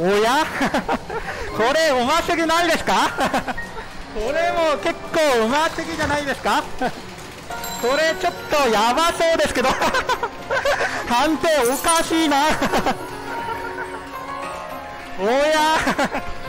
おや？これうますぎないですか？これも結構うますぎじゃないですか？これちょっとやばそうですけど。判定おかしいな。おや？